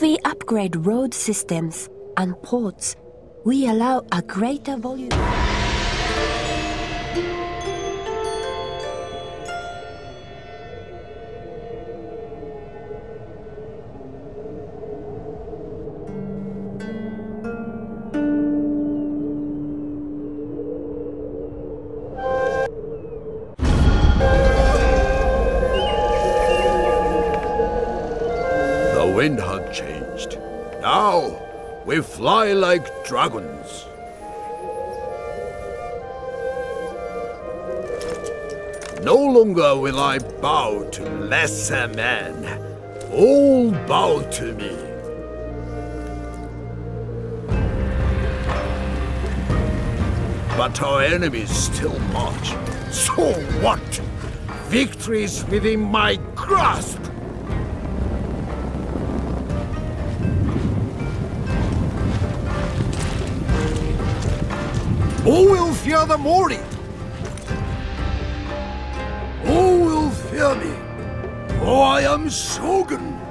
If we upgrade road systems and ports, we allow a greater volume. Wind had changed. Now we fly like dragons. No longer will I bow to lesser men. All bow to me. But our enemies still march. So what? Victory is within my grasp. Who will fear the Mori? Who will fear me? For I am Shogun.